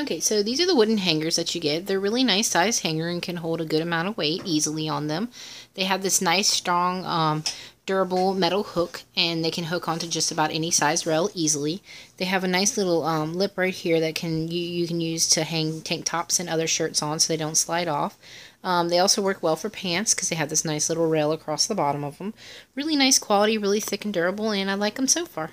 Okay, so these are the wooden hangers that you get. They're really nice size hanger and can hold a good amount of weight easily on them. They have this nice strong um, durable metal hook and they can hook onto just about any size rail easily. They have a nice little um, lip right here that can you, you can use to hang tank tops and other shirts on so they don't slide off. Um, they also work well for pants because they have this nice little rail across the bottom of them. Really nice quality, really thick and durable, and I like them so far.